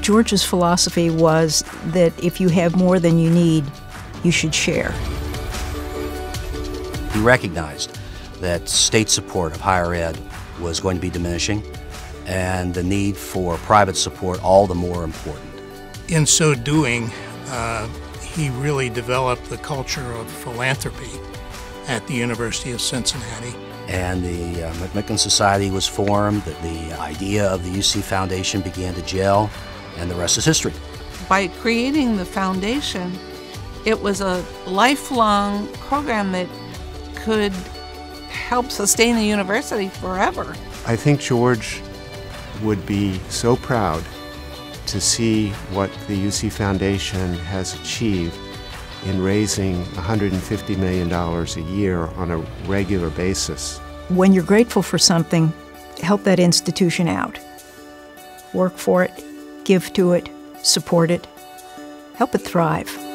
George's philosophy was that if you have more than you need, you should share. He recognized that state support of higher ed was going to be diminishing and the need for private support all the more important. In so doing, uh, he really developed the culture of philanthropy at the University of Cincinnati. And the uh, McMicken Society was formed, the, the idea of the UC Foundation began to gel, and the rest is history. By creating the foundation, it was a lifelong program that could help sustain the university forever. I think George would be so proud to see what the UC Foundation has achieved in raising $150 million a year on a regular basis. When you're grateful for something, help that institution out. Work for it, give to it, support it, help it thrive.